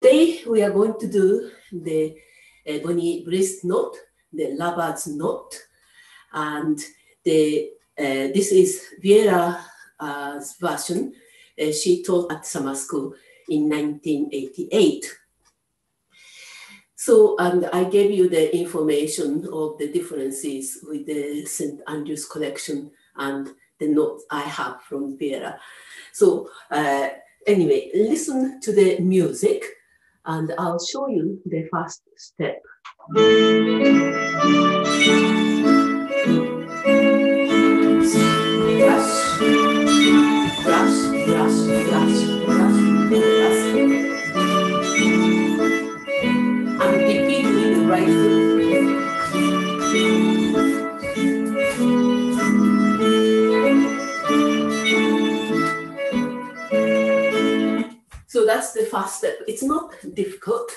Today we are going to do the uh, Bonnie Briest knot, the lover's knot, and the uh, this is Vera's version. Uh, she taught at summer school in 1988. So, and I gave you the information of the differences with the St. Andrew's collection and the notes I have from Viera. So, uh, anyway, listen to the music and I'll show you the first step. That's the first step. It's not difficult.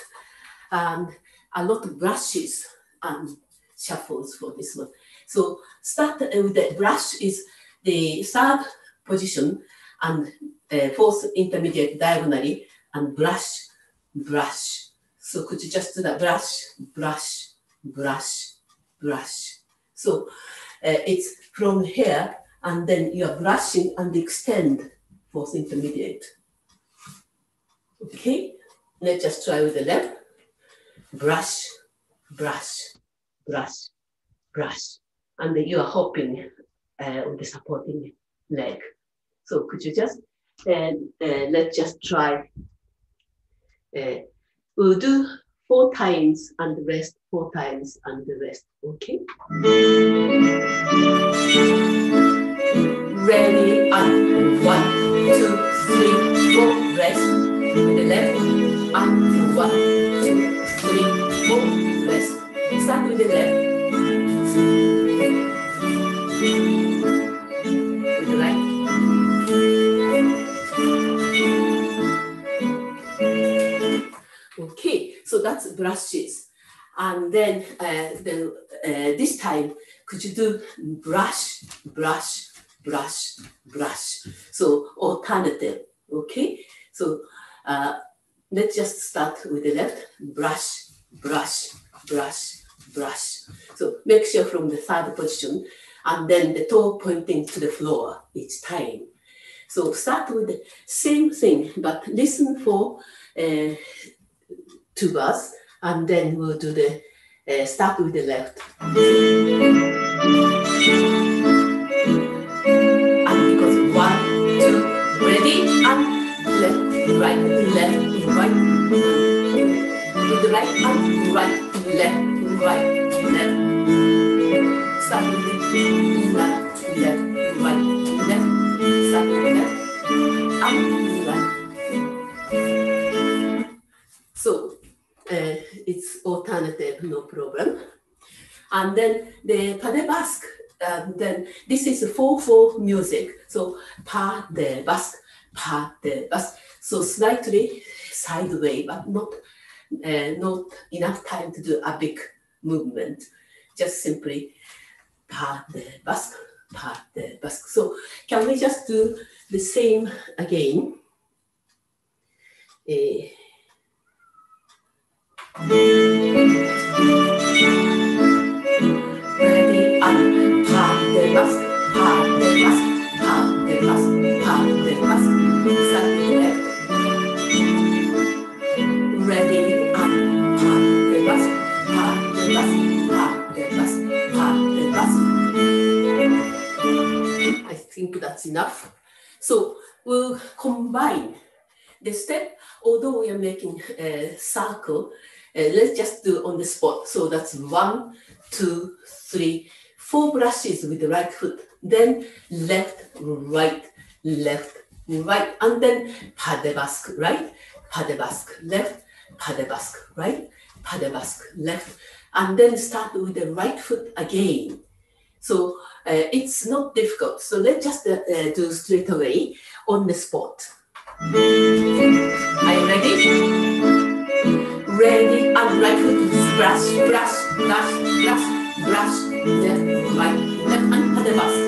and a lot of brushes and shuffles for this one. So start with the brush is the third position and uh, fourth intermediate diagonally and brush, brush. So could you just do that brush, brush, brush, brush. So uh, it's from here and then you are brushing and extend fourth intermediate. Okay, let's just try with the left. Brush, brush, brush, brush. And you are hopping uh, with the supporting leg. So could you just, uh, uh, let's just try. Uh, we'll do four times and rest, four times and the rest, okay? Ready, and brushes. And then uh, the, uh, this time, could you do brush, brush, brush, brush? So alternative, okay? So uh, let's just start with the left. Brush, brush, brush, brush. So make sure from the third position and then the toe pointing to the floor each time. So start with the same thing, but listen for uh, two bars and then we'll do the, uh, start with the left. And because one, two, ready, and left right, left, right. To the right and right, left, right, left. Start with the left, left, right, left. Start with left and right. So uh, it's alternative, no problem. And then the pas de basque, um, then this is 4-4 music. So pas de basque, pas de basque. So slightly sideways, but not, uh, not enough time to do a big movement. Just simply pas de basque, pas de basque. So can we just do the same again? Uh, that's enough. So we'll combine the step, although we are making a circle, uh, let's just do on the spot. So that's one, two, three, four brushes with the right foot, then left, right, left, right, and then pas de basque, right, pas de basque, left, pas de basque, right? Pas de basque, left. And then start with the right foot again. So uh, it's not difficult. So let's just uh, uh, do straight away on the spot. Are you ready? Ready and right foot, brush, brush, brush, brush, brush, left, right, left, and de basque.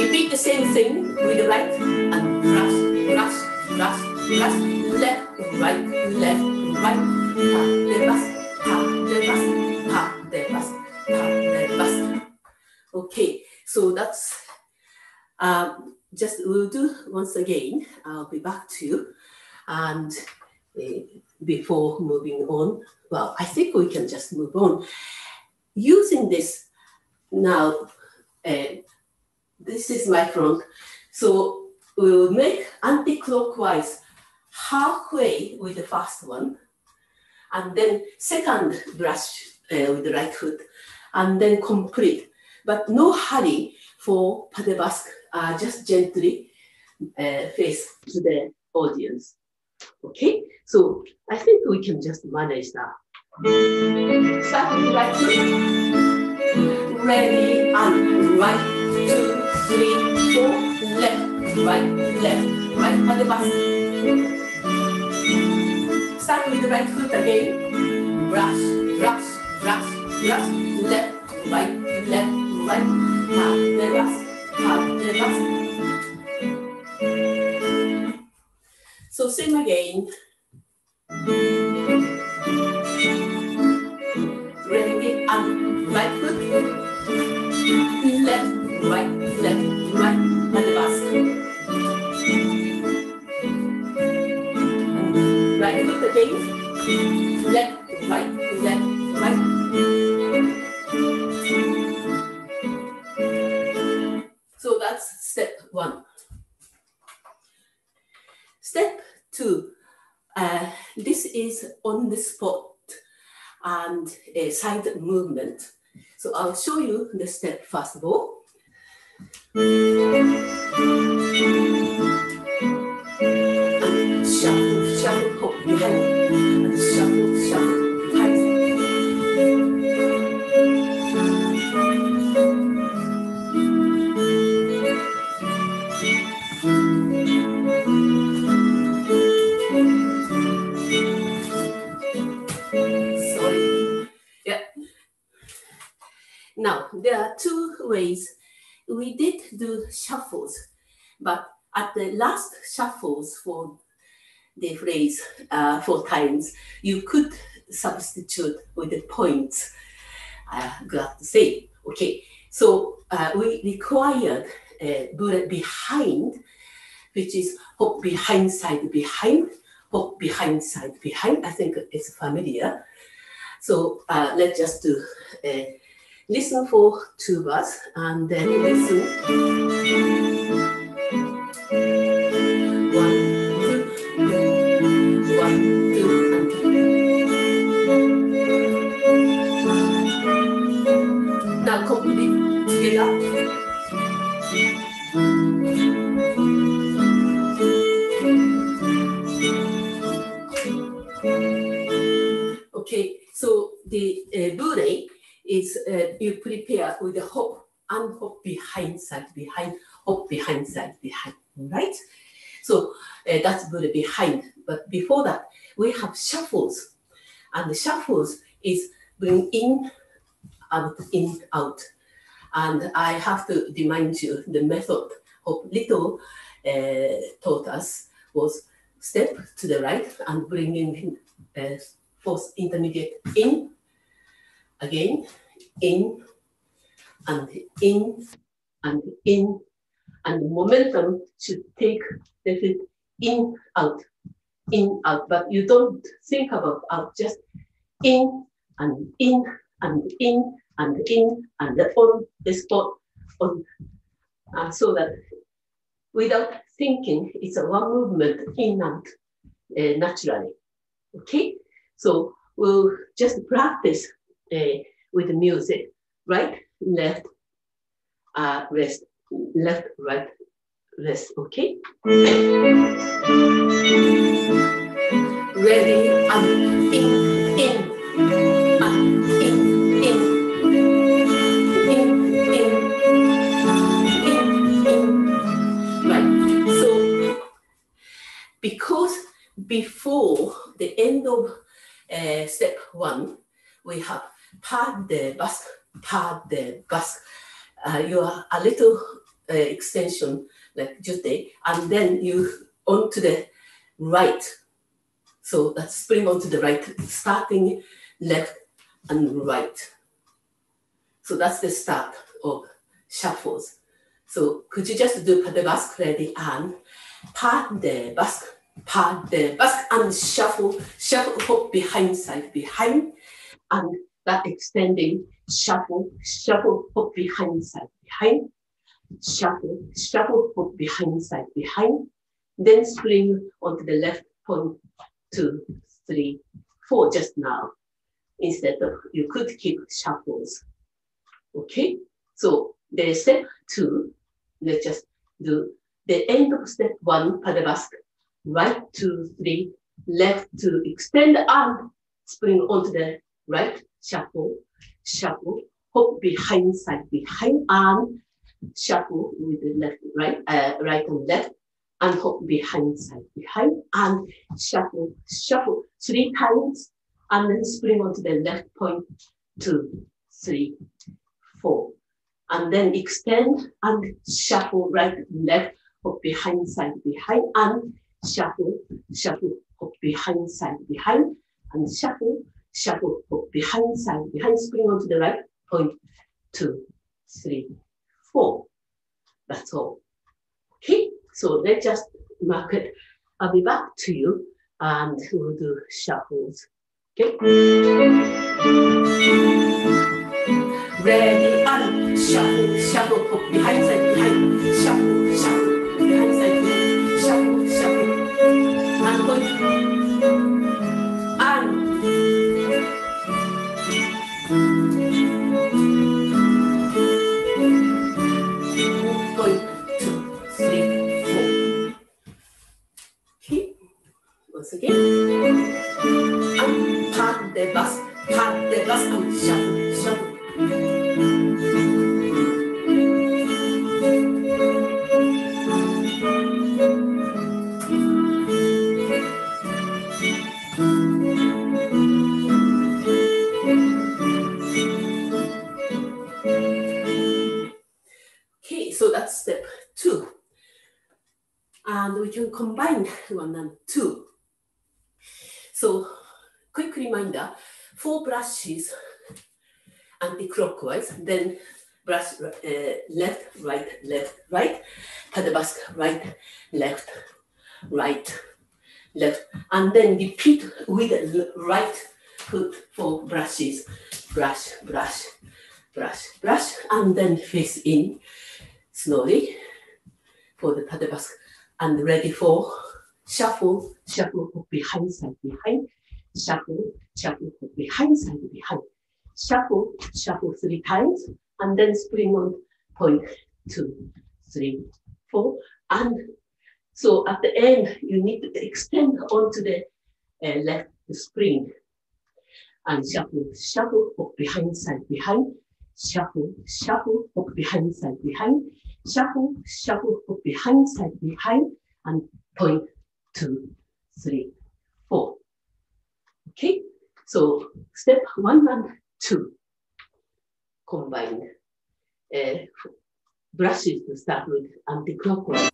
Repeat the same thing with the right and brush, brush, brush, brush, left, right, left, right. Pas de basque, pas de basque, pas de basque, pas de basque. Okay, so that's um, just we'll do once again. I'll be back to you. And before moving on, well, I think we can just move on. Using this now, uh, this is my front. So we'll make anti-clockwise halfway with the first one, and then second brush uh, with the right foot, and then complete. But no hurry for pas de basque, uh, just gently uh, face to the audience. Okay, so I think we can just manage that. The. Ready and right, two, three, four, left, right, left, right, on the basque. Start with the right foot again. Brush, brush, brush, brush. Left, right, left, right. Pas de basque, pas de basque. So same again. Ready and right foot. Left, right, left, right. Pas de basque. right foot again. Left, right. Two, uh, this is on the spot and a side movement. So I'll show you the step first of all. Shuffle, shuffle, hop behind. Now, there are two ways. We did do shuffles, but at the last shuffles for the phrase uh, four times, you could substitute with the points. Uh, glad to say. Okay, so uh, we required bourrée behind, which is behind side behind, behind side behind. I think it's familiar. So uh, let's just do listen for two bars and then listen. One, two, one, two. Now together. Okay, so the uh, is uh, you prepare with the hop and hop behind side behind hop behind side behind right so uh, that's bourrée behind. But before that we have shuffles. And the shuffles is bring in out in out. And i have to remind you the method of little uh, taught us was step to the right and bringing in uh, intermediate in again in and in and in. And the momentum should take the foot in out. In out. But you don't think about out just in and in and in and in and on the spot on. Uh, so that without thinking it's a one movement in out uh, naturally. Okay? So we'll just practice uh, with the music. Right, left, uh, rest, left, right, rest. Okay. Ready and in, in, because before the end of uh, step one, we have pas de basque, pas de basque. Uh, you are a little uh, extension like jute, and then you on to the right, So that's spring onto the right, starting left and right. So that's the start of shuffles. So could you just do pas de basque ready and pas de basque, pas de basque and shuffle, shuffle hop behind side behind and that extending shuffle, shuffle hop behind side behind, shuffle, shuffle hop behind side behind, then spring onto the left point two, three, four just now. Instead of you could keep shuffles. Okay, so the step two. Let's just do the end of step one, basque, right, two, three, left to extend arm, spring onto the right, shuffle, shuffle, hop behind, side behind arm, shuffle with the left, right, uh, right and left, and hop behind, side behind, and shuffle, shuffle three times, and then spring onto the left point, two, three, four and then extend and shuffle right, left, hop behind, side, behind, and shuffle, shuffle, hop behind, side, behind, and shuffle, shuffle, behind, side, behind, spring onto the right, point, two, three, four. That's all. Okay, so let's just mark it. I'll be back to you and we'll do shuffles. Okay ready and shuffle, shuffle, behind side, behind, once again, the bus, the bus. Okay, so that's step two. And we can combine one and two. So quick reminder, four brushes anti-clockwise, then brush uh, left, right, left, right, basque, right, left, right, left, and then repeat with right foot for brushes, brush, brush, brush, brush, and then face in slowly for the basque, and ready for shuffle, shuffle, behind, side, behind, shuffle, shuffle, behind, side, behind. Shuffle, shuffle three times, and then spring on point two, three, four. And so at the end, you need to extend onto the uh, left spring. And shuffle, shuffle, hook behind, side, behind, shuffle, shuffle, hook behind, side, behind, shuffle, shuffle, hook behind, side, behind, and point two, three, four. Okay, so step one and two combined uh, brushes to start with anti-clockwise.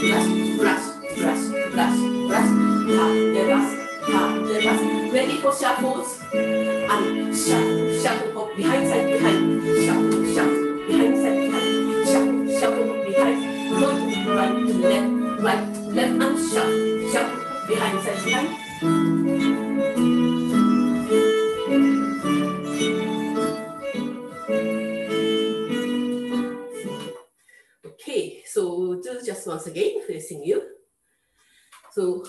Brush, brush brush, brush, brush, tap the brush, tap the brush. Ready for shuffles? And shuffle, shuffle, hop behind, side, behind, shuffle, shuffle, behind, side, behind, shuffle, shuffle, hop behind, point, right, left, right, left, and shuffle, shuffle, behind, side, behind. Just once again, facing you. So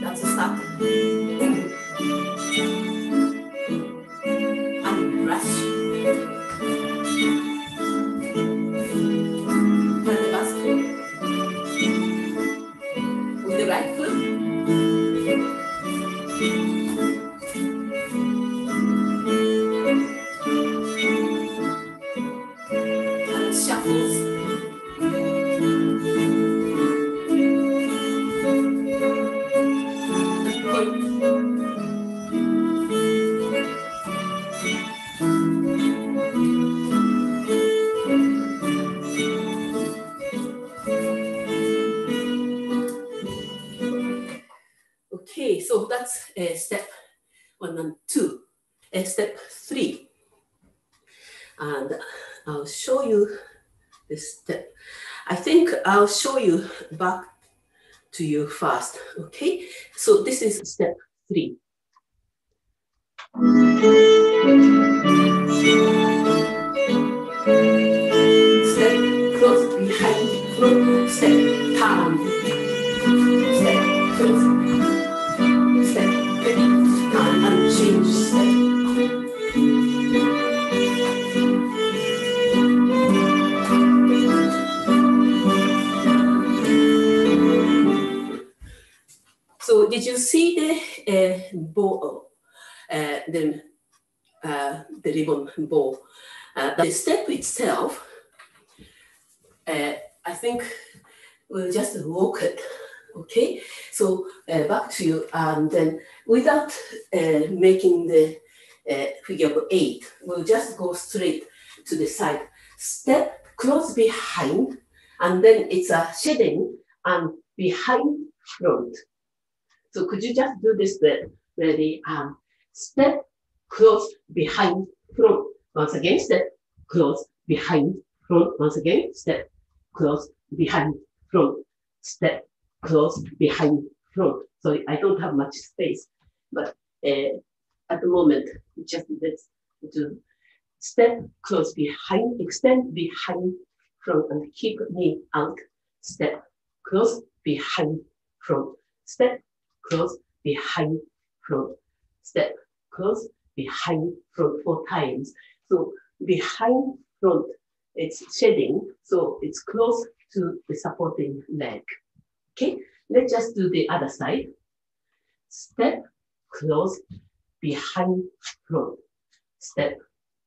that's a start. Uh, step one and two, uh, step three. And I'll show you this step. I think I'll show you back to you first, okay? So this is step three. Did you see the uh, bow, uh, the, uh, the ribbon bow? The step itself, I think we'll just walk it, okay? So back to you, and then without making the figure of eight, we'll just go straight to the side. Step close behind, and then it's a shedding and behind front. So could you just do this bit? Ready? Um, step, close, behind, front. Once again, step, close, behind, front. Once again, step, close, behind, front. Step, close, behind, front. So I don't have much space, but uh, at the moment, just this do step, close, behind, extend, behind, front, and keep knee out. Step, close, behind, front. Step, close, behind, front, step, close, behind, front four times. So behind, front, it's shedding, so it's close to the supporting leg. Okay, let's just do the other side. Step, close, behind, front. Step,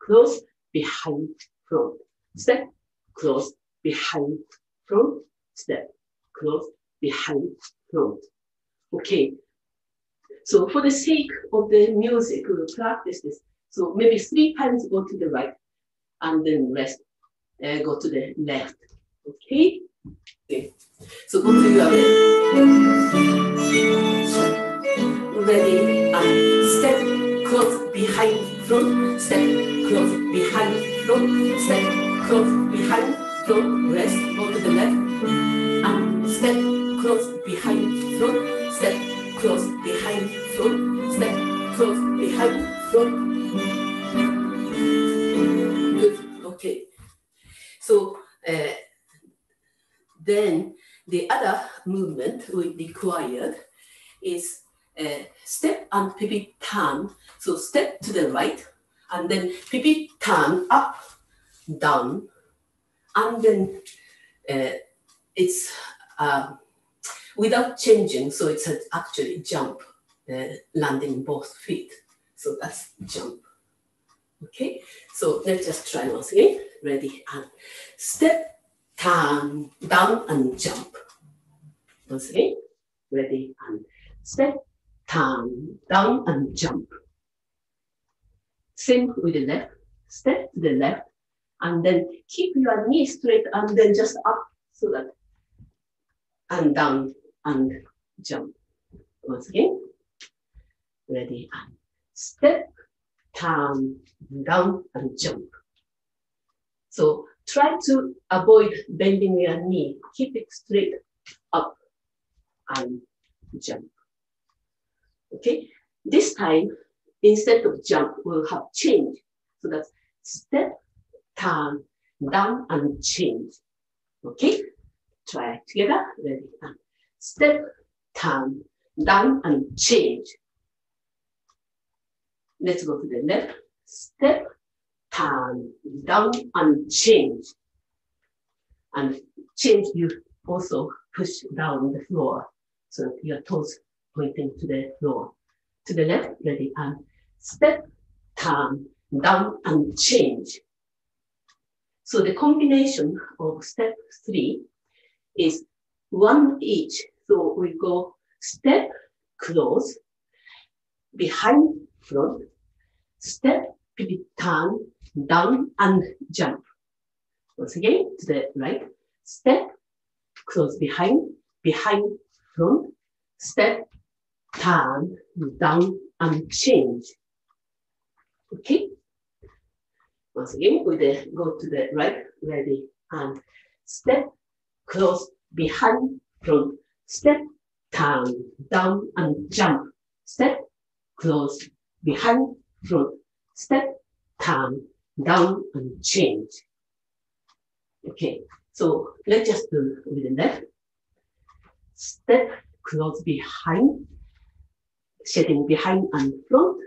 close, behind, front. Step, close, behind, front. Step, close, behind, front. Okay. So for the sake of the music, we'll practice this. So maybe three times go to the right and then rest, uh, go to the left. Okay? Okay. So to your Ready and step close behind front, step close behind front, step close behind front, rest, go to the left and step close behind front, step close behind front, step close behind front. Good, okay. So uh, then the other movement we required is uh, step and pivot turn. So step to the right and then pivot turn up, down, and then uh, it's uh, without changing. So it's an actually jump, uh, landing both feet. So that's jump. Okay, so let's just try once again. Ready and step, turn, down and jump. Once again, ready and step, turn, down and jump. Same with the left, step to the left, and then keep your knee straight and then just up so that and down and jump. Once again, ready and step, turn, down and jump. So try to avoid bending your knee. Keep it straight up and jump. Okay, this time, instead of jump, we'll have change. So that's step, turn, down and change. Okay, try together. Ready and step, turn, down, and change. Let's go to the left. Step, turn, down, and change. And change, you also push down the floor so that your toes pointing to the floor. To the left, ready, and step, turn, down, and change. So the combination of step three is one each. So we go step, close, behind, front, step, pivot, turn, down, and jump. Once again, to the right, step, close behind, behind, front, step, turn, down, and change. Okay? Once again, we go to the right, ready, and step, close, behind, front, step, turn, down, and jump. Step, close, behind, front, step, turn, down, and change. Okay, so let's just do with the left. Step, close behind, shedding behind and front.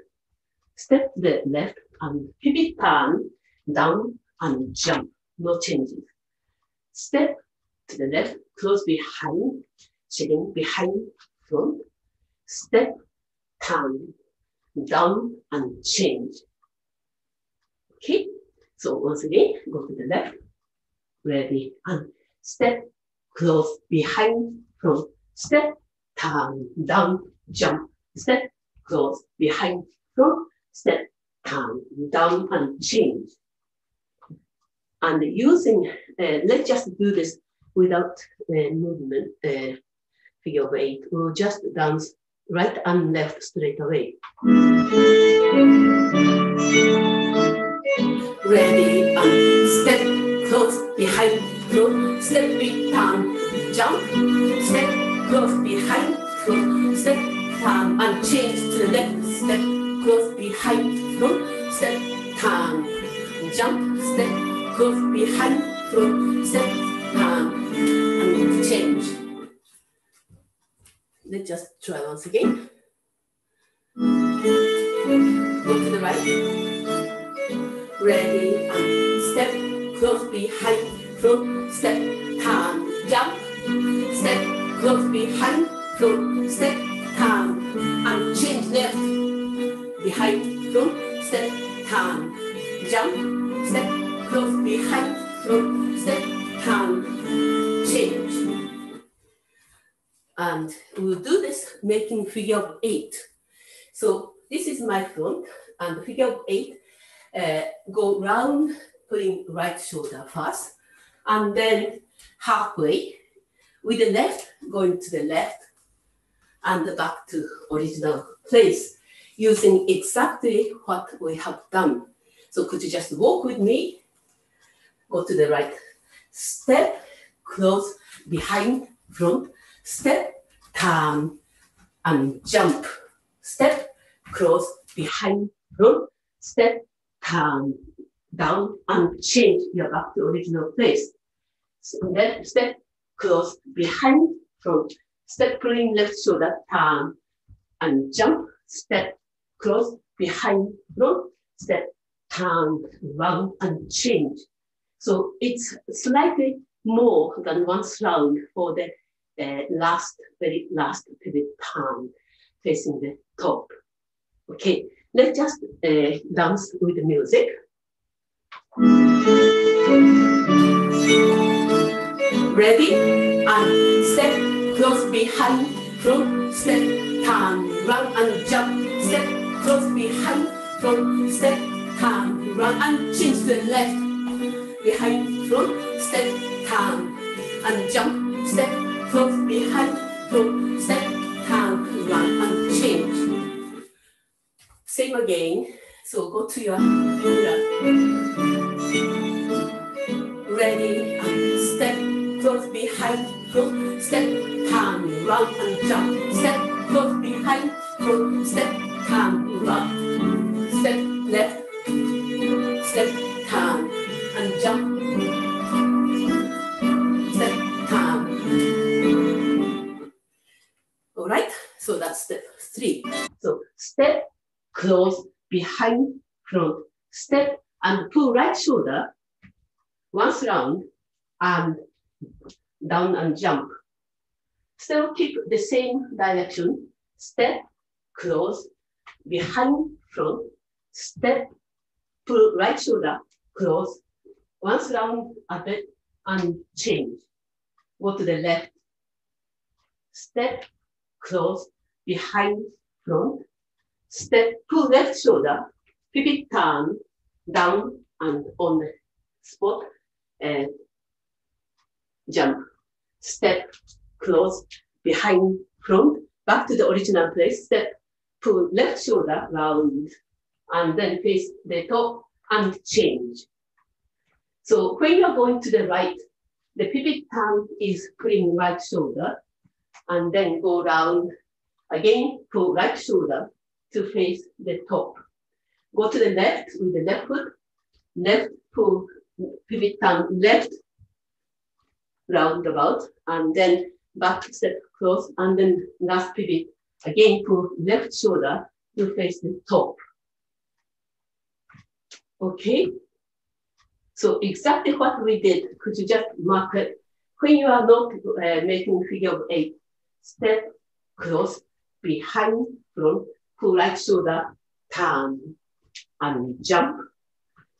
Step to the left and pivot turn, down and jump, no changes. Step to the left, close behind, shedding behind, front. Step, turn, down and change. Okay, so once again, go to the left, ready, and step, close behind, front, step, turn, down, jump, step, close behind, front, step, turn, down, and change. And using, uh, let's just do this without uh, movement, uh, figure eight. We'll just dance right and left straight away. Ready and step, close behind, front, step down, jump, step, close behind, front, step, down, and change to left, step, close behind, front, step, down, jump, step, close behind, front, step, down, and change. Let's just try once again. Go to the right. Ready, and step, close behind, front, step, turn, jump, step, close behind, front, step, turn, and change left, behind, front, step, turn, jump, step, close behind, front, step, turn, change. And we'll do this making figure of eight. So this is my front, and figure of eight uh, go round, putting right shoulder first, and then halfway with the left going to the left and back to original place using exactly what we have done. So could you just walk with me? Go to the right. Step, close, behind, front, step, turn, and jump. Step, close, behind, front, step, turn down and change your back to original place. Then step close behind front, step pulling left shoulder, turn and jump, step close behind front, step turn round and change. So it's slightly more than one round for the uh, last, very last pivot turn facing the top. Okay, Let's just uh, dance with the music. Ready? And step, close behind, front, step, turn, run and jump, step, close behind, front, step, turn, run and change the left, behind, front, step, turn, and jump, step, close behind, front, step, turn, run and change. Same again. So go to your Ready and step, close behind, go, step, turn, run and jump. Step, close behind, go, step, turn, run. Step left, so that's step three. So step, close behind front step and pull right shoulder once round and down and jump. Still keep the same direction. Step, close, behind, front, step, pull right shoulder, close, once round a bit and change. Go to the left. Step, close, behind, front, Step, to left shoulder, pivot turn, down and on the spot, and jump. Step, close, behind, front, back to the original place, step, to left shoulder round, and then face the top and change. So when you're going to the right, the pivot turn is pulling right shoulder, and then go down again, pull right shoulder to face the top. Go to the left with the left foot, left pull pivot turn left, roundabout, and then back step close, and then last pivot, again pull left shoulder to face the top. Okay, so exactly what we did, could you just mark it? When you are not uh, making figure of eight, step close, behind front, pull right shoulder, turn, and jump,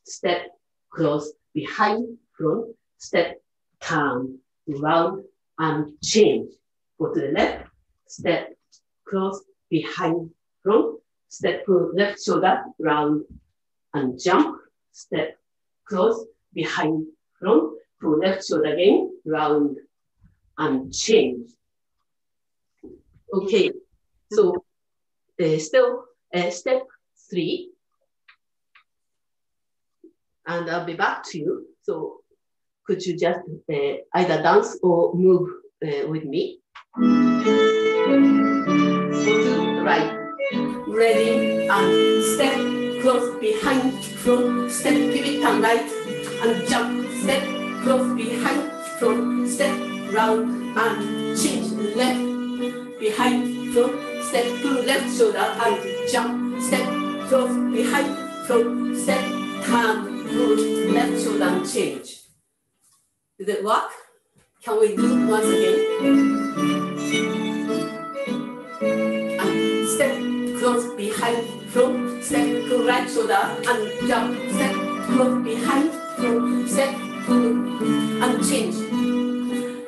step close, behind front, step, turn, round, and change. Go to the left, step, close, behind, front, step, pull left shoulder, round, and jump, step, close, behind, front, pull left shoulder again, round, and change. Okay, so uh, still uh, step three, and I'll be back to you. So could you just uh, either dance or move uh, with me? Right, ready, and step, close behind, front, step, pivot and right, and jump, step, close behind, front, step, round, and change, left, behind, front, step, to left shoulder, and jump, step, close behind, front, step, turn, move, left shoulder, and change. Did it work? Can we do it once again? And step close behind, front, step to right shoulder, and jump, step close behind, front, step to and change.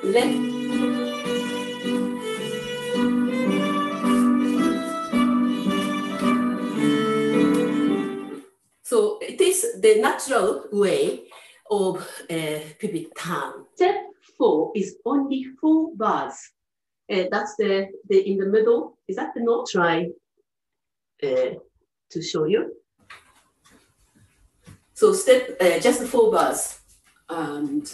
Left, So it is the natural way of uh, pivot turn. Step four is only four bars. Uh, that's the, the in the middle. Is that the note? Try uh, to show you. So step uh, just four bars and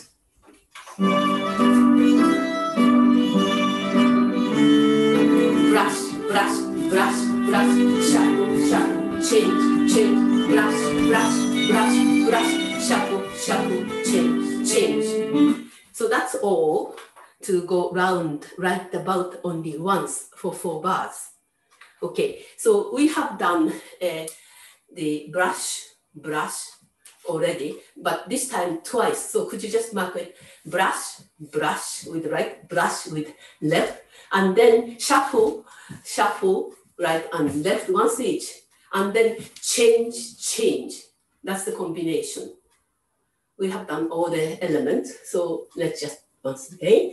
brush, brush, brush, brush, shuffle, shuffle, change, change, brush, brush, brush, brush, shuffle, shuffle, change, change. So that's all to go round right about only once for four bars. Okay, so we have done uh, the brush, brush already, but this time twice. So could you just mark it? Brush, brush with right, brush with left, and then shuffle, shuffle, right and left once each, and then change, change. That's the combination. We have done all the elements, so let's just once again.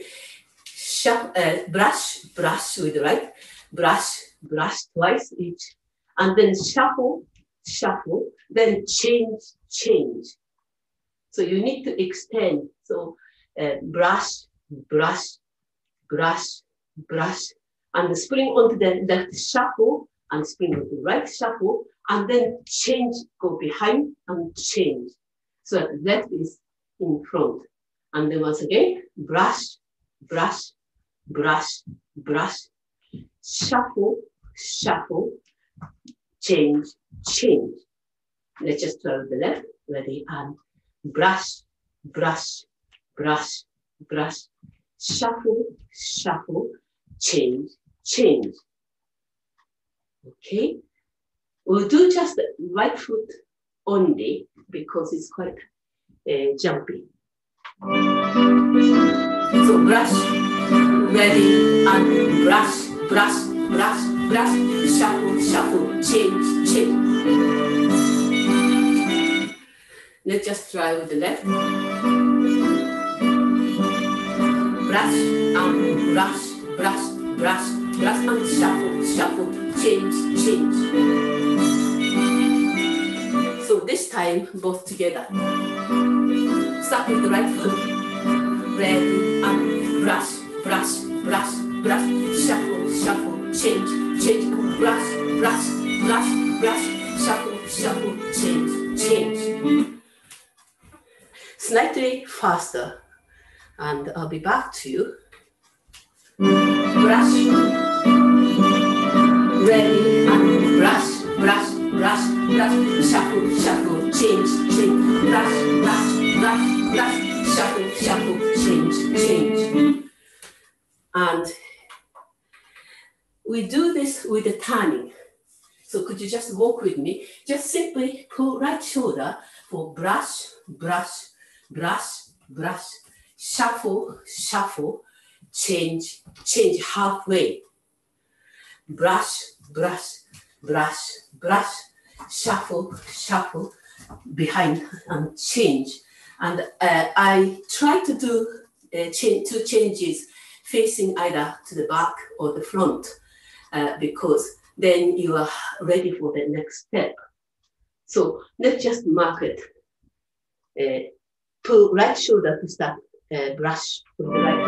Uh, brush, brush with right, brush, brush twice each, and then shuffle, shuffle, then change, change. So you need to extend. So uh, brush, brush, brush, brush, and spring onto the left shuffle, and spring with the right shuffle, and then change, go behind and change. So that left is in front. And then once again, brush, brush, brush, brush, shuffle, shuffle, change, change. Let's just try the left, ready, and brush, brush, brush, brush, shuffle, shuffle, change, change. Okay, we'll do just the right foot only because it's quite uh, jumpy. So brush, ready, and brush, brush, brush, brush, shuffle, shuffle, change, change. Let's just try with the left. Brush, and brush, brush, brush, brush, and shuffle, shuffle, change, change. So this time, both together. Start with the right foot. Ready, and brush, brush, brush, brush, shuffle, shuffle, change, change, brush, brush, brush, brush, shuffle, shuffle, change, change. Slightly faster, and I'll be back to you. Brush, ready, and brush, brush, brush, brush, shuffle, shuffle, change, change, brush, brush, brush, brush, shuffle, shuffle, change, change. And we do this with the turning. So could you just walk with me? Just simply pull right shoulder for brush, brush, brush, brush, shuffle, shuffle, change, change halfway. Brush, brush, brush, brush, shuffle, shuffle, behind and change. And uh, I try to do uh, two changes facing either to the back or the front uh, because then you are ready for the next step. So let's just mark it. Uh, pull right shoulder to start uh, brush the right.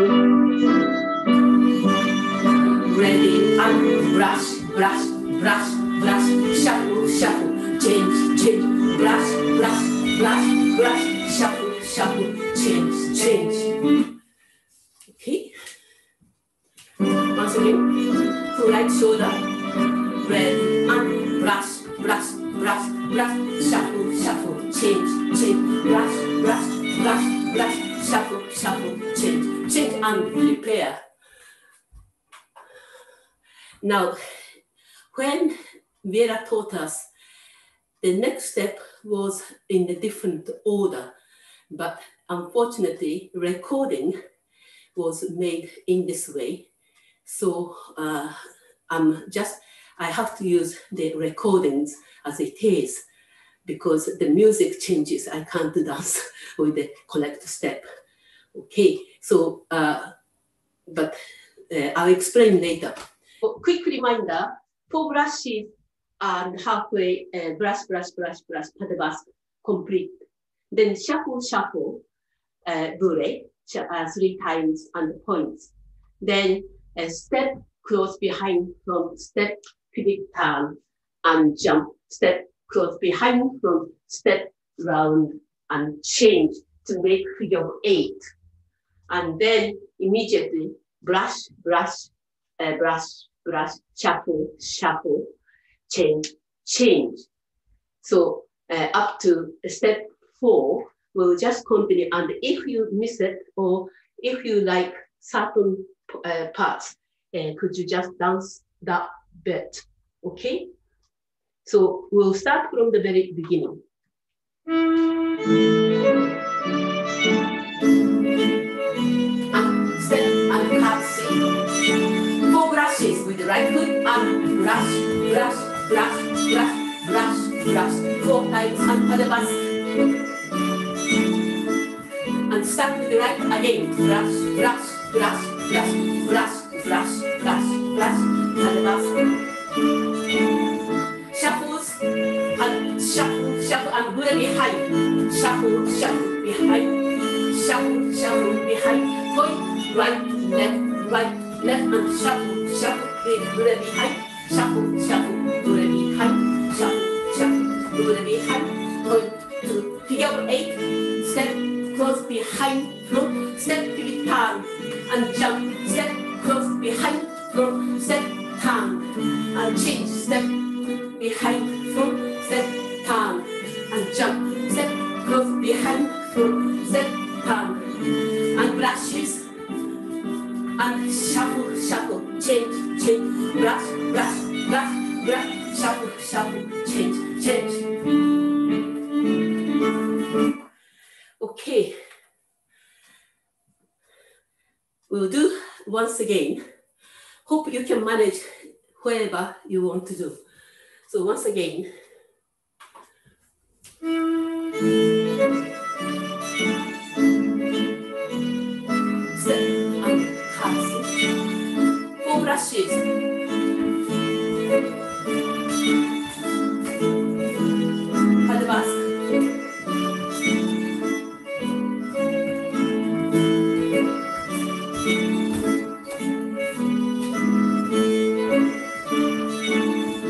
Ready and brush, brush, brush, brush, shuffle, shuffle, change, change, brush, brush, brush, brush, shuffle, shuffle, change, change. Okay. Once again, pull right shoulder, ready and brush, brush, brush, brush, shuffle, shuffle, change, change, brush, brush, brush, brush, shuffle, shuffle, change, change and repair. Now, when Vera taught us, the next step was in a different order, but unfortunately, recording was made in this way. So uh, I'm just, I have to use the recordings as it is because the music changes. I can't dance with the correct step. Okay, so, uh, but uh, I'll explain later. Quick reminder, four brushes and halfway uh, brush, brush, brush, brush, pas de basque, complete. Then shuffle, shuffle, uh, uh, three times and points. Then a step close behind from step, pivot turn, and jump. Step close behind from step round and change to make figure eight. And then immediately brush, brush, uh, brush, brush, shuffle, shuffle, change, change. So uh, up to step four, we'll just continue. And if you miss it, or if you like certain uh, parts, uh, could you just dance that bit? Okay? So we'll start from the very beginning. Brushes with the right foot and brush, brush, brush, brush, brush, brush. Four times and pas de basque. And start with the right again. Brush, brush, brush, brush, brush, brush, brush, brush, pas de basque. Shuffles and shuffle, shuffle and good behind. Shuffle, shuffle behind. Shuffle, shuffle behind. Point, right, left, right, left and shuffle, shuffle, good behind. Shuffle, shuffle, good behind. Shuffle, shuffle, good behind. Point to figure eight. Step close behind, flow, step pivot turn and jump. Step close behind, flow, step turn and change. Step behind, flow, step turn and jump. Step close behind, flow, step turn and brushes shuffle, shuffle, change, change, brush, brush, brush, brush, shuffle, shuffle, change, change. Okay. We'll do once again. Hope you can manage wherever you want to do. So once again. ashes.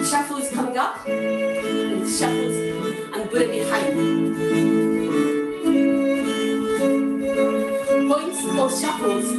Shuffles coming up shuffles and put High. shuffles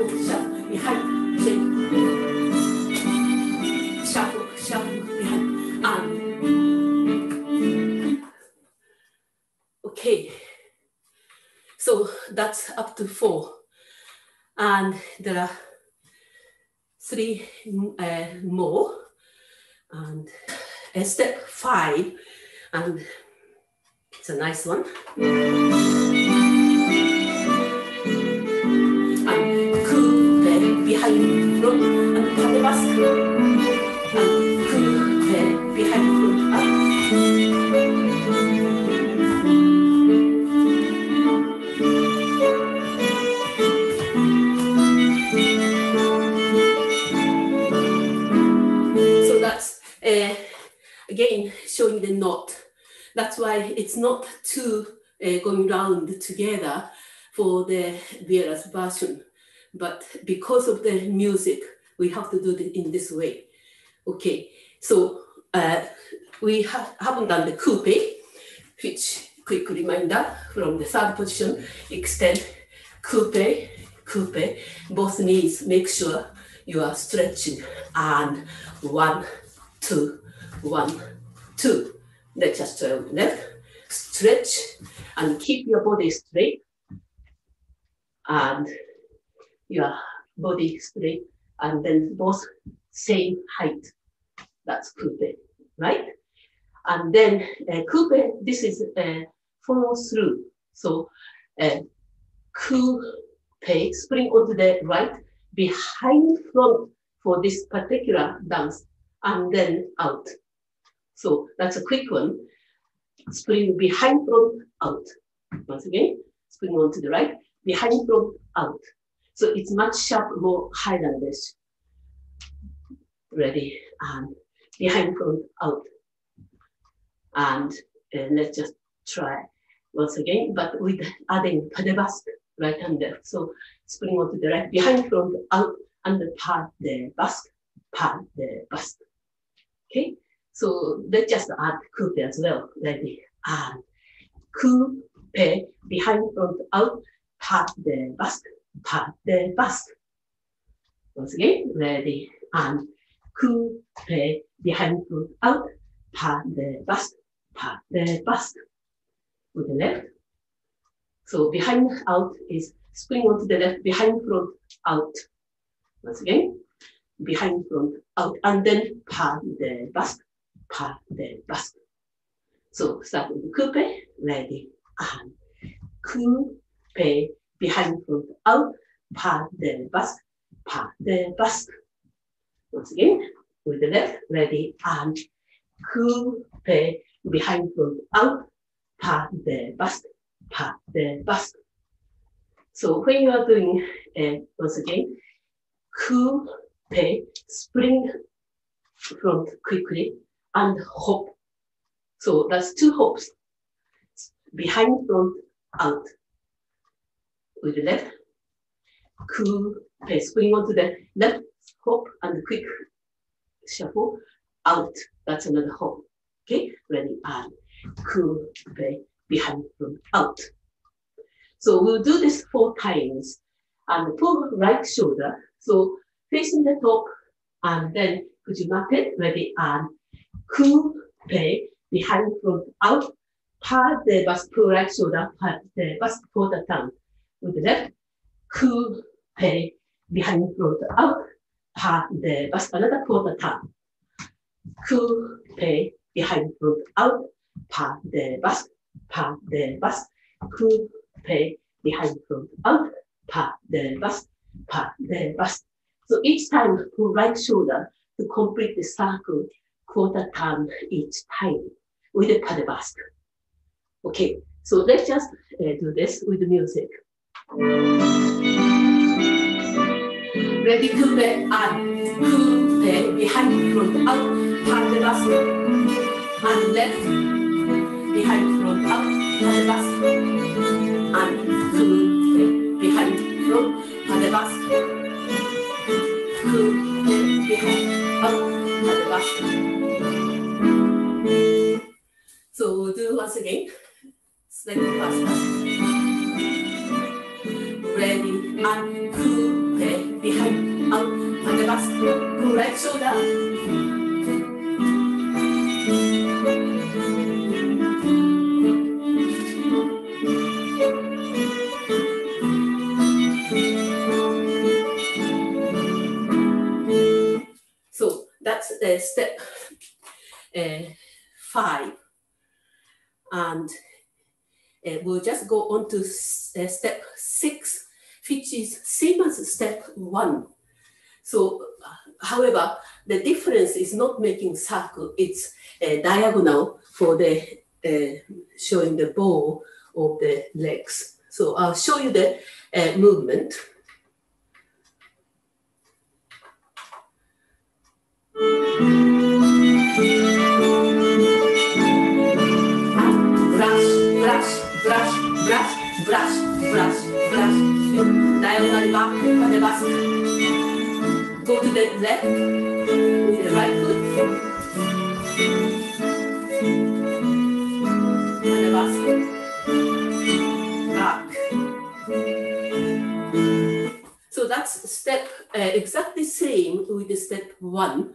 up to four. And there are three uh, more. And uh, step five, and it's a nice one. And coupe behind front and pas de basque. Knot. That's why it's not two uh, going round together for the Vera's version, but because of the music, we have to do it in this way. Okay, so uh, we ha haven't done the coupe, which quick reminder from the third position, extend, coupe, coupe, both knees, make sure you are stretching and one, two, one, two. Let's just try left, stretch and keep your body straight and your body straight and then both same height. That's coupe, right? And then uh, coupe, this is uh, follow through. So uh, coupe, spring onto the right, behind front for this particular dance, and then out. So that's a quick one. Spring behind front, out. Once again, spring on to the right, behind front, out. So it's much sharp, more high than this. Ready, and behind front, out. And uh, let's just try once again, but with adding the basket, right hand left. So spring onto the right, behind front, out, and pas de basque, pas de basque. Okay, so let's just add coupe as well. Ready, and coupe, behind front, out, pas de basque, pas de basque. Once again, ready, and coupe, behind front, out, pas de basque, pas de basque. With the left. So behind out is spring onto the left, behind front, out. Once again, behind front, out, and then pas de basque, pas de basque. So start with coupe, ready, and coupe, behind front, out, pas de basque, pas de basque. Once again, with the left, ready, and coupe, behind front, out, pas de basque, pas de basque. So when you are doing, uh, once again, coupe, spring front quickly, and hope. So that's two hopes Behind, front, out. With the left, coupe, spring onto the left, hop, and quick shuffle, out. That's another hop. Okay, ready, and coupe, behind, front, out. So we'll do this four times. And pull right shoulder. So facing the top, and then could you mark it? Ready, and coupe, behind, front, out. Pas de basque, pull right shoulder, pas de basque, pull the tongue. With the left, coupe, behind, front, out. Pas de basque, another pull the tongue. Coupe, behind, front, out. Pas de basque, pas de basque, coupe, behind, front, out. Pas de basque, pas de basque. So each time, pull right shoulder to complete the circle, quarter turn each time with pas de basque. Okay, so let's just uh, do this with the music. Ready be and coupe behind front out, basket. And left behind front out, hand once again. Slightly faster ready and coupe behind out and the bus right shoulder so that's uh, step uh, five and uh, we'll just go on to uh, step six, which is same as step one. So, however, the difference is not making circle, it's a diagonal for the uh, showing the ball of the legs. So I'll show you the uh, movement. Brush, brush, brush, brush. Diagonally back on the basket. Go to the left with the right foot. Back. So that's step uh, exactly same with the step one,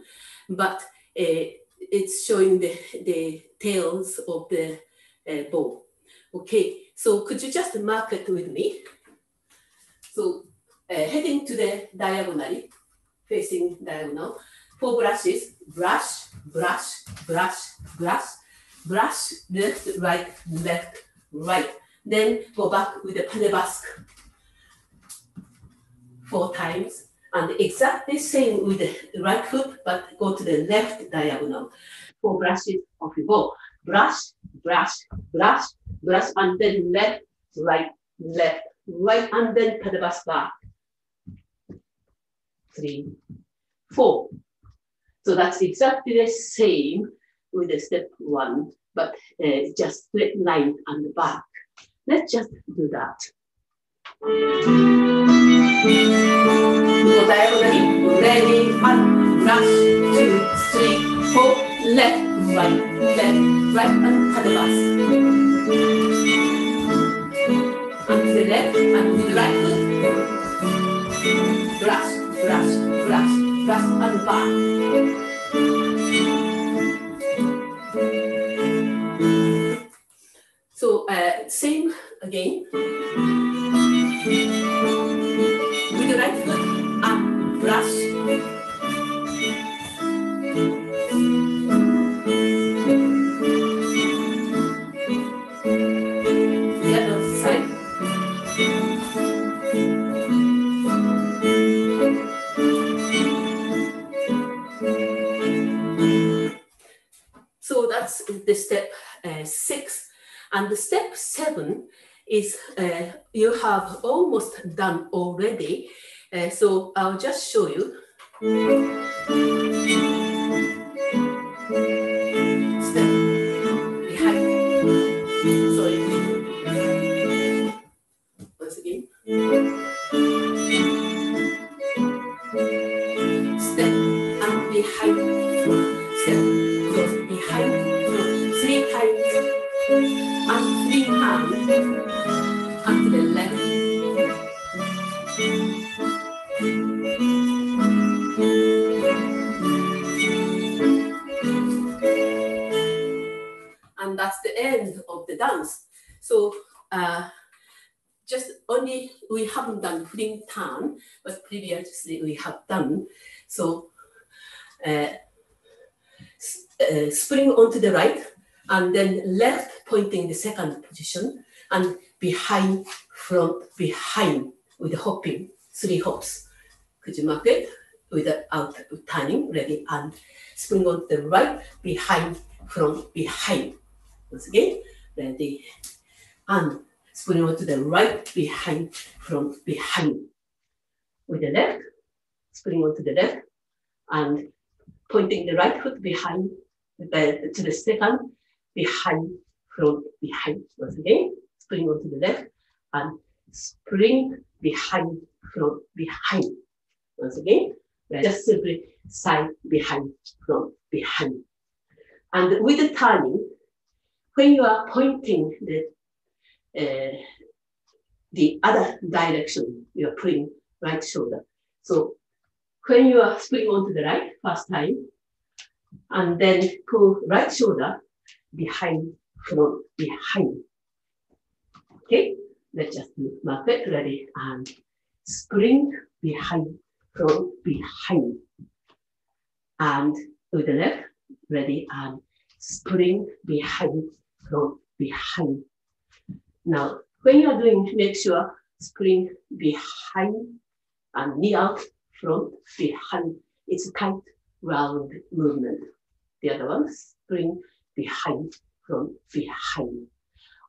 but uh, it's showing the, the tails of the uh, ball. Okay, so could you just mark it with me? So uh, heading to the diagonally, facing diagonal, four brushes, brush, brush, brush, brush, brush, left, right, left, right. Then go back with the pas de basque four times. And exactly same with the right foot, but go to the left diagonal. Four brushes of the ball. Brush, brush, brush, brush and then left, right, left, right, and then pedal back. Three, four. So that's exactly the same with the step one, but uh, just straight line on the back. Let's just do that. Ready, one, brush, two, three, four, left, right, left, right, and pedal and to the left and to the right foot. Brush, brush, brush, brush and back. So uh, same again. With the right foot, up, brush, the step uh, six. And the step seven is uh, you have almost done already. Uh, so I'll just show you. Step behind. Sorry. Once again. And the left. And that's the end of the dance. So uh, just only we haven't done fling turn, but previously we have done. So uh, uh, spring onto the right, and then left pointing the second position, and behind, front, behind with hopping, three hops. Could you mark it without turning, ready, and spring on the right, behind, front, behind. Once again, ready, and spring on to the right, behind, front, behind. With the left, spring on to the left, and pointing the right foot behind, the, to the second, behind, front, behind. Once again, spring on to the left, and spring behind, front, behind. Once again, just simply side, behind, front, behind. And with the turning, when you are pointing the uh, the other direction, you are putting right shoulder. So when you are spring onto the right first time, and then pull right shoulder behind, front, behind. Okay, let's just mark it ready and spring behind, front, behind. And with the left, ready and spring behind, front, behind. Now, when you're doing, make sure spring behind and knee out, front, behind. It's a tight, round movement. The other one, spring behind, front, behind.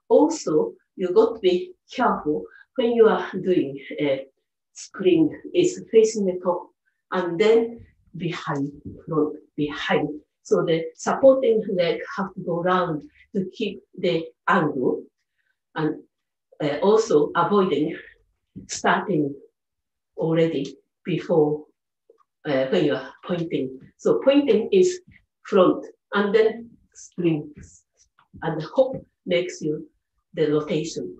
Also, you got to be careful when you are doing a spring, it's facing the top and then behind, front, behind. So the supporting leg have to go round to keep the angle and uh, also avoiding starting already before uh, when you are pointing. So pointing is front and then spring and the hook makes you the rotation.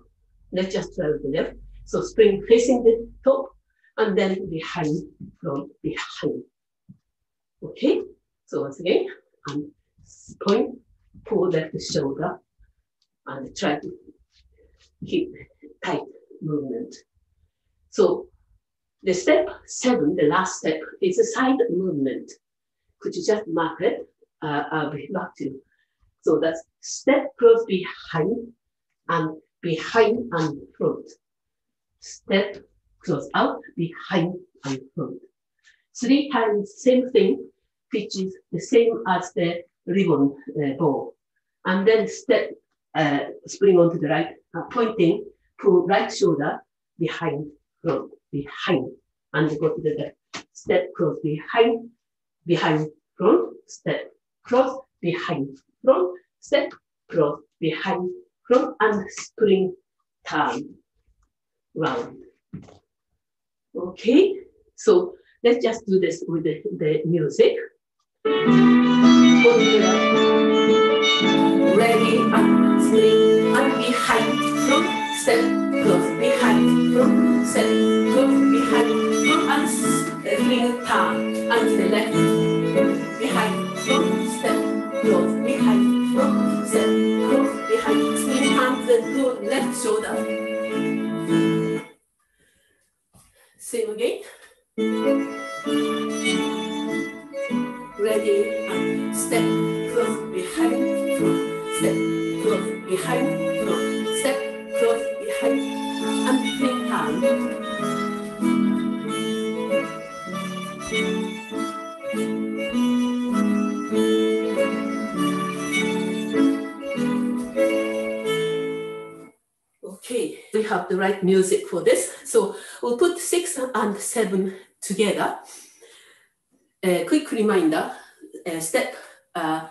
Let's just try the left. So spring facing the top and then behind, from behind. Okay, so once again, and point, pull left shoulder and try to keep tight movement. So the step seven, the last step, is a side movement. Could you just mark it? Uh, I'll be back to you. So that's step close behind and behind and front. Step close out, behind and front. Three times, same thing, which is the same as the ribbon uh, ball. And then step, uh, spring onto the right, uh, pointing, pull right shoulder, behind, front, behind. And go to the left. Step, cross, behind, behind, front, step, cross, behind, front, step, cross, behind, front, and spring, turn, round. Okay, so let's just do this with the, the music. Ready, and spring, and behind, front, step, cross, behind, front, step, cross, behind, front, and spring, turn, and the left, left shoulder. Same again. Ready and step, cross behind, step, cross behind, step, close, behind, have the right music for this. So we'll put six and seven together. A quick reminder, step uh,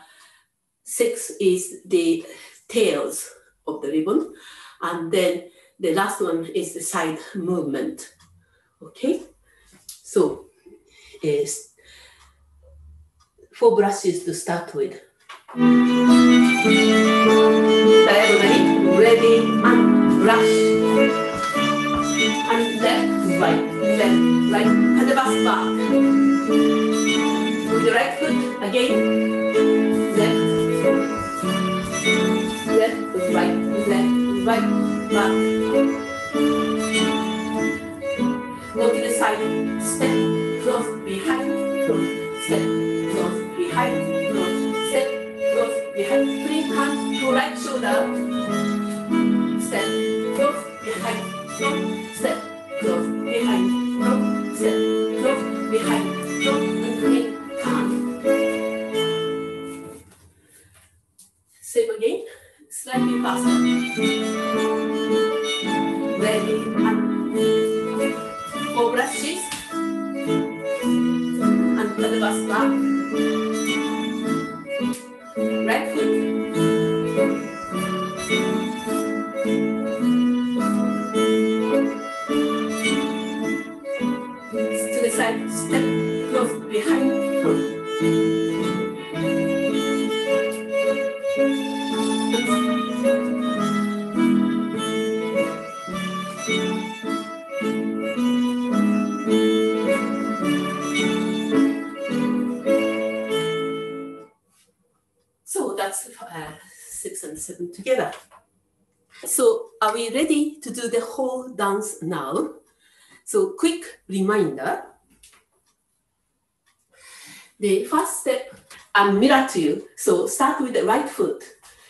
six is the tails of the ribbon. And then the last one is the side movement. Okay, so is four brushes to start with. Everybody ready and brush. And left, the bus back. With the right foot again. Left, left, right, left, right, back. Now? So quick reminder. The first step, I'm mirror to you. So start with the right foot.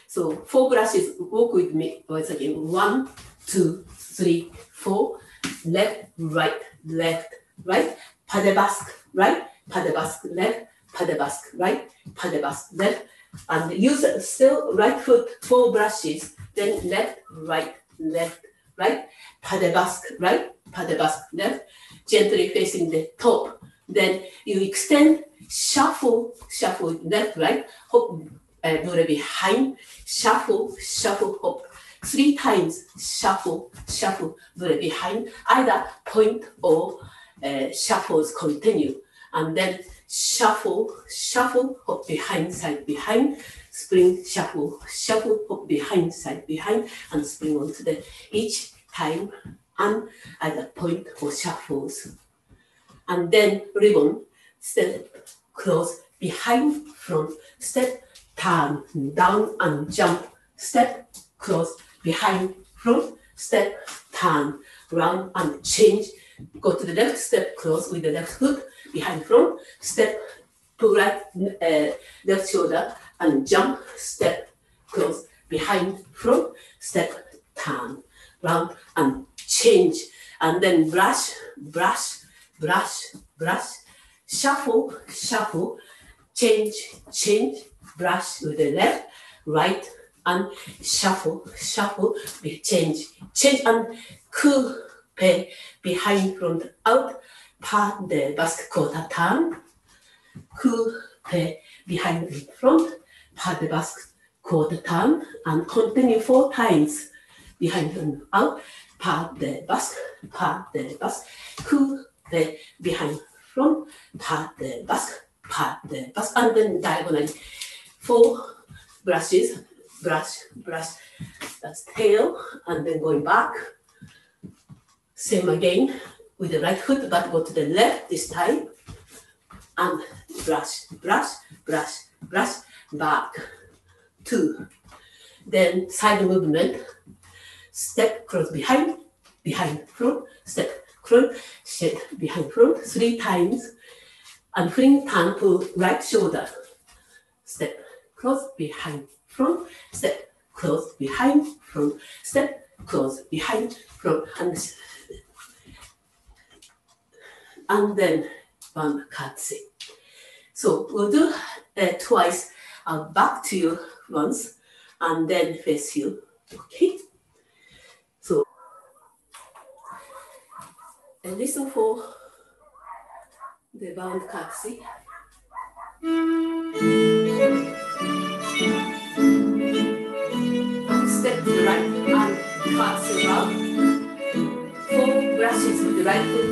So four brushes, walk with me once again. One, two, three, four. Left, right, left, right. Pas de basque, right. Pas de basque, left. Pas de basque, right. Pas de basque, left. And use still right foot, four brushes. Then left, right, left, right pas de basque, right? Pas de basque left, gently facing the top. Then you extend, shuffle, shuffle left, right, hop, uh, behind, shuffle, shuffle, hop. Three times, shuffle, shuffle, body behind, either point or uh, shuffles continue. And then shuffle, shuffle, hop behind, side behind, spring, shuffle, shuffle, hop behind, side behind, and spring onto the each time and either point or shuffles. And then ribbon, step, close, behind, front, step, turn, down and jump, step, close, behind, front, step, turn, round and change. Go to the left, step, close with the left foot, behind, front, step, to right, uh, left shoulder and jump, step, close, behind, front, step, turn, round and change. And then brush, brush, brush, brush, shuffle, shuffle, change, change, brush with the left, right, and shuffle, shuffle, change, change and coupe behind, front, out, pas de basque quarter turn, coupe behind in front, pas de basque quarter turn, and continue four times behind and out, pas de basque, pas de basque, coupe behind front, pas de basque, pas de basque, and then diagonally four brushes, brush, brush, that's tail, and then going back. Same again with the right foot, but go to the left this time. And brush, brush, brush, brush, back, two. Then side movement, step, cross behind, behind, front, step, cross, step, behind, front, three times. And fling turn to right shoulder, step, cross, behind, front, step, close, behind, front, step, close, behind, front, and and then one curtsy. So we'll do uh, twice, uh, back to you once, and then face you. Okay. And listen for the bound curtsy. And step to the right and curtsy round. Four brushes with the right foot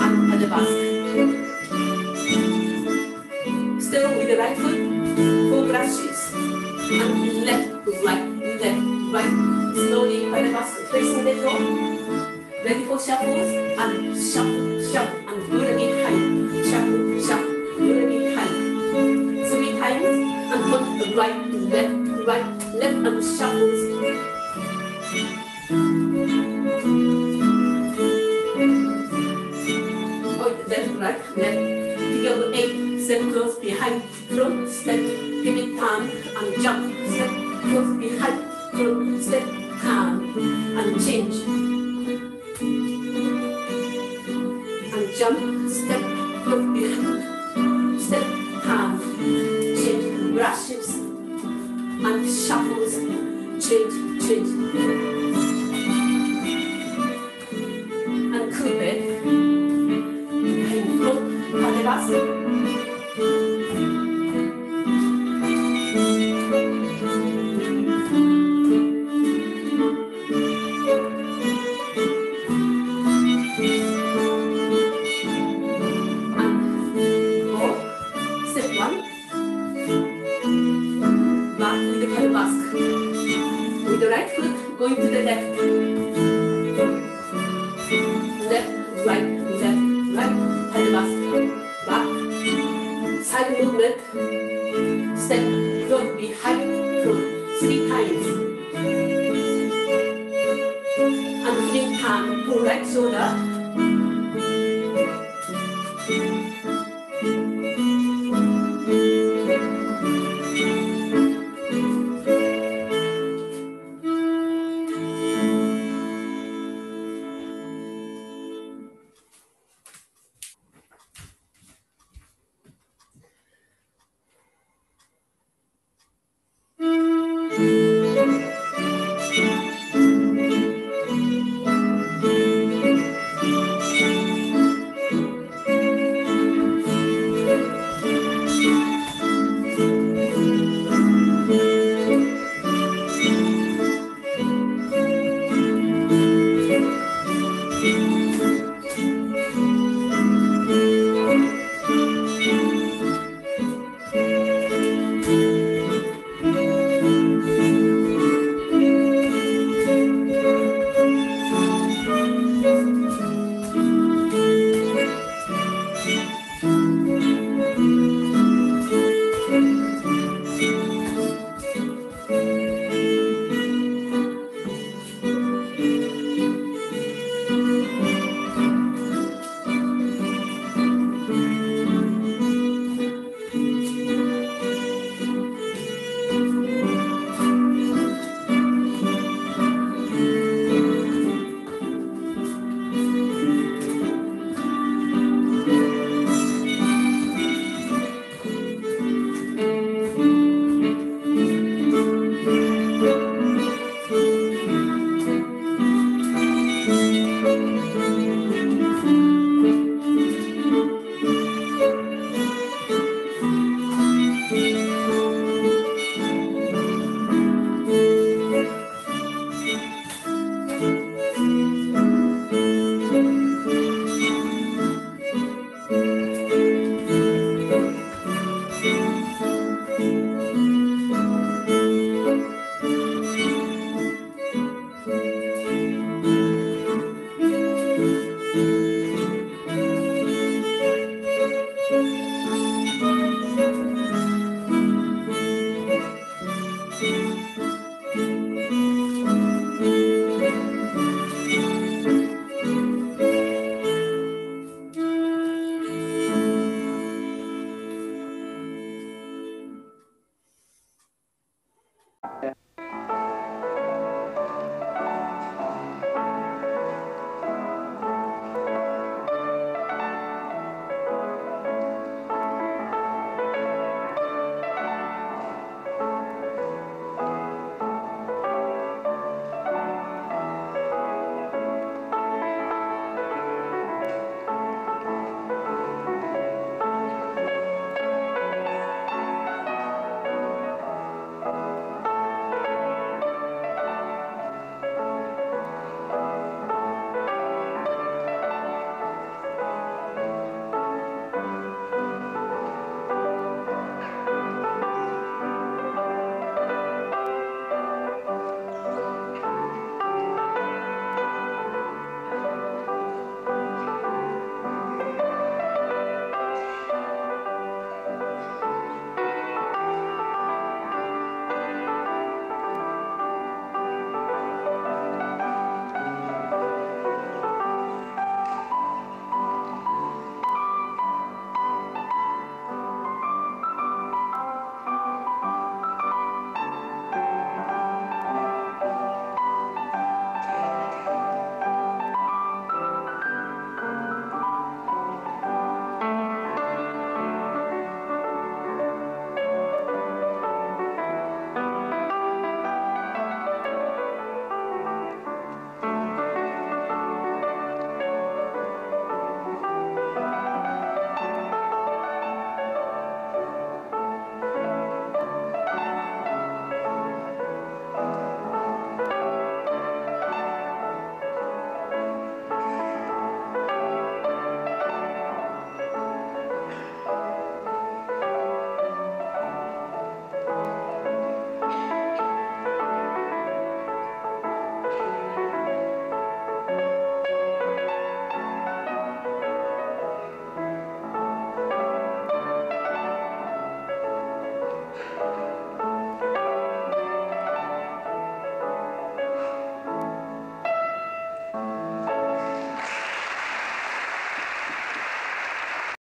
and at the back. Still with the right foot, four brushes, and left, foot, right, left, right. Slowly by the basket, facing the door. Ready for shuffles, and shuffle, shuffle, and do it behind. Shuffle, shuffle, do it behind. Three times, and put the right, left, right, left, and shuffles. Point left, right, left. Together eight, step close behind, front, step, give it turn, and jump. Step close behind, front, step, turn, and change. And jump, step, close behind, step, turn, change, brushes, and shuffles, change, change. And coupe, behind front, pas de basque. And